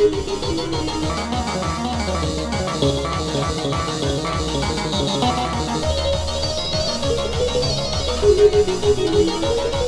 Thank you.